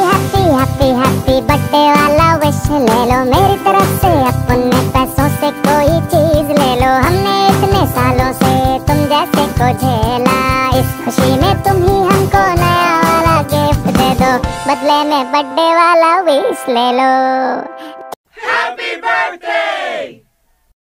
Happy happy happy happy birthday वाला wish ले लो। मेरी तरफ़ से अपने पैसों से कोई चीज़ ले लो। हमने इतने सालों से तुम जैसे को झेला। इस खुशी में तुम ही हमको नया वाला गिफ्ट दे दो। बदले में बर्थडे वाला विश ले लो।